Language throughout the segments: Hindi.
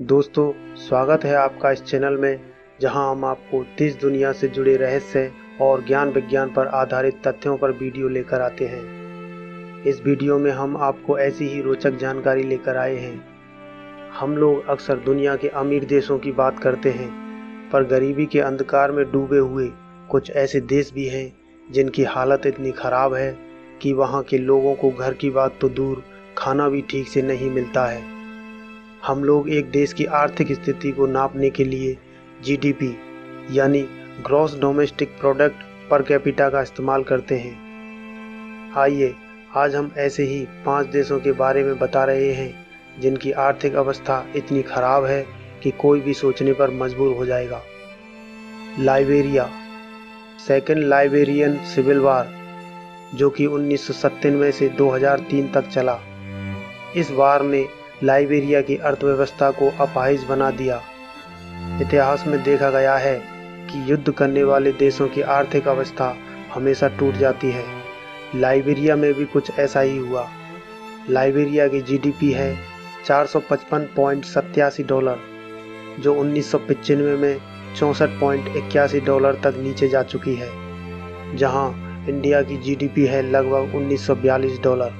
दोस्तों, स्वागत है आपका इस चैनल में, जहाँ हम आपको देश दुनिया से जुड़े रहस्य और ज्ञान विज्ञान पर आधारित तथ्यों पर वीडियो लेकर आते हैं। इस वीडियो में हम आपको ऐसी ही रोचक जानकारी लेकर आए हैं। हम लोग अक्सर दुनिया के अमीर देशों की बात करते हैं, पर गरीबी के अंधकार में डूबे हुए कुछ ऐसे देश भी हैं, जिनकी हालत इतनी ख़राब है कि वहाँ के लोगों को घर की बात तो दूर, खाना भी ठीक से नहीं मिलता है। हम लोग एक देश की आर्थिक स्थिति को नापने के लिए जीडीपी यानी gross domestic product per capita का इस्तेमाल करते हैं। आइए, आज हम ऐसे ही पाँच देशों के बारे में बता रहे हैं, जिनकी आर्थिक अवस्था इतनी ख़राब है कि कोई भी सोचने पर मजबूर हो जाएगा। Liberia second Liberian civil war जो कि उन्नीस सौ सत्तानवे से 2003 तक चला। इस वार ने लाइबेरिया की अर्थव्यवस्था को अपाहिज बना दिया। इतिहास में देखा गया है कि युद्ध करने वाले देशों की आर्थिक अवस्था हमेशा टूट जाती है। लाइबेरिया में भी कुछ ऐसा ही हुआ। लाइबेरिया की जीडीपी है चार डॉलर, जो उन्नीस में चौंसठ पॉइंट इक्यासी डॉलर तक नीचे जा चुकी है, जहाँ इंडिया की जीडीपी है लगभग 1942 डॉलर।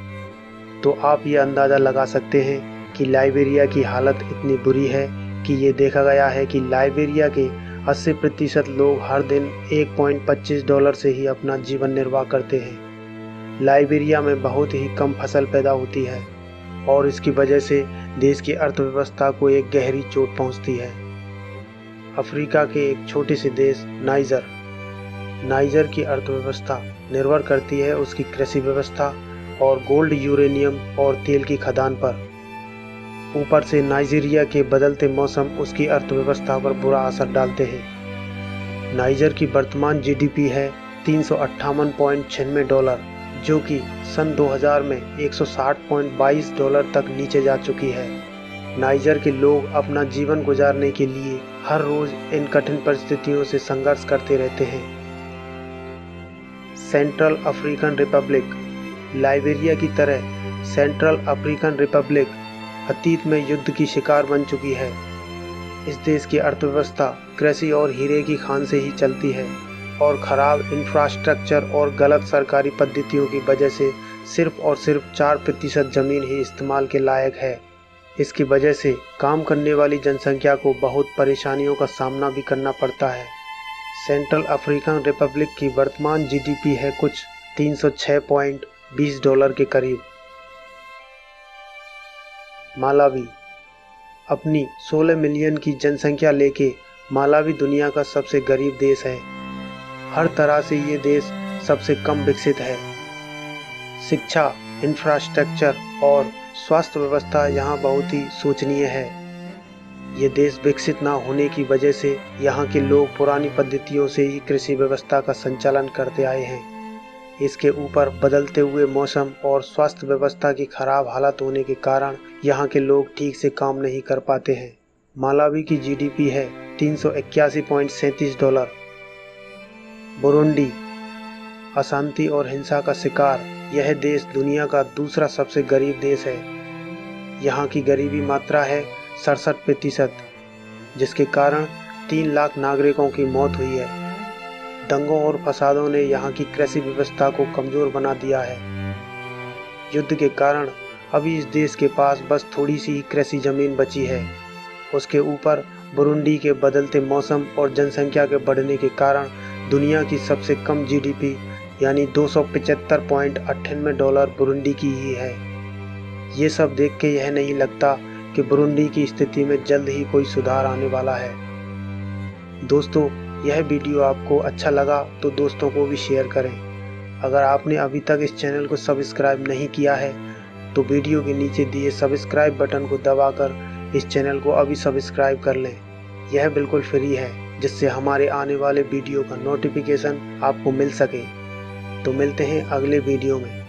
तो आप ये अंदाज़ा लगा सकते हैं कि लाइबेरिया की हालत इतनी बुरी है कि ये देखा गया है कि लाइबेरिया के 80 प्रतिशत लोग हर दिन 1.25 डॉलर से ही अपना जीवन निर्वाह करते हैं। लाइबेरिया में बहुत ही कम फ़सल पैदा होती है और इसकी वजह से देश की अर्थव्यवस्था को एक गहरी चोट पहुँचती है। अफ्रीका के एक छोटे से देश नाइजर। नाइजर की अर्थव्यवस्था निर्भर करती है उसकी कृषि व्यवस्था और गोल्ड यूरेनियम और तेल की खदान पर। ऊपर से नाइजीरिया के बदलते मौसम उसकी अर्थव्यवस्था पर बुरा असर डालते हैं। नाइजर की वर्तमान जीडीपी है तीन डॉलर, जो कि सन 2000 में 160.22 डॉलर तक नीचे जा चुकी है। नाइजर के लोग अपना जीवन गुजारने के लिए हर रोज इन कठिन परिस्थितियों से संघर्ष करते रहते हैं। सेंट्रल अफ्रीकन रिपब्लिक, लाइबेरिया की तरह सेंट्रल अफ्रीकन रिपब्लिक अतीत में युद्ध की शिकार बन चुकी है। इस देश की अर्थव्यवस्था कृषि और हीरे की खान से ही चलती है और खराब इंफ्रास्ट्रक्चर और गलत सरकारी पद्धतियों की वजह से सिर्फ़ और सिर्फ़ चार प्रतिशत ज़मीन ही इस्तेमाल के लायक है। इसकी वजह से काम करने वाली जनसंख्या को बहुत परेशानियों का सामना भी करना पड़ता है। सेंट्रल अफ्रीकन रिपब्लिक की वर्तमान जीडीपी है कुछ 306.20 डॉलर के करीब। मालावी। अपनी 16 मिलियन की जनसंख्या लेके मालावी दुनिया का सबसे गरीब देश है। हर तरह से ये देश सबसे कम विकसित है। शिक्षा इंफ्रास्ट्रक्चर और स्वास्थ्य व्यवस्था यहाँ बहुत ही सोचनीय है। ये देश विकसित ना होने की वजह से यहाँ के लोग पुरानी पद्धतियों से ही कृषि व्यवस्था का संचालन करते आए हैं। इसके ऊपर बदलते हुए मौसम और स्वास्थ्य व्यवस्था की खराब हालत होने के कारण यहाँ के लोग ठीक से काम नहीं कर पाते हैं। मालावी की जीडीपी है तीन डॉलर। बुरुंडी, अशांति और हिंसा का शिकार, यह देश दुनिया का दूसरा सबसे गरीब देश है। यहाँ की गरीबी मात्रा है सड़सठ प्रतिशत, जिसके कारण तीन लाख नागरिकों की मौत हुई है। दंगों और फसादों ने यहाँ की कृषि व्यवस्था को कमज़ोर बना दिया है। युद्ध के कारण अभी इस देश के पास बस थोड़ी सी कृषि ज़मीन बची है। उसके ऊपर बुरुंडी के बदलते मौसम और जनसंख्या के बढ़ने के कारण दुनिया की सबसे कम जीडीपी यानी दो डॉलर बुरुंडी की ही है। ये सब देख के यह नहीं लगता कि बुरुंडी की स्थिति में जल्द ही कोई सुधार आने वाला है। दोस्तों यह वीडियो आपको अच्छा लगा तो दोस्तों को भी शेयर करें। अगर आपने अभी तक इस चैनल को सब्सक्राइब नहीं किया है तो वीडियो के नीचे दिए सब्सक्राइब बटन को दबाकर इस चैनल को अभी सब्सक्राइब कर लें। यह बिल्कुल फ्री है, जिससे हमारे आने वाले वीडियो का नोटिफिकेशन आपको मिल सके। तो मिलते हैं अगले वीडियो में।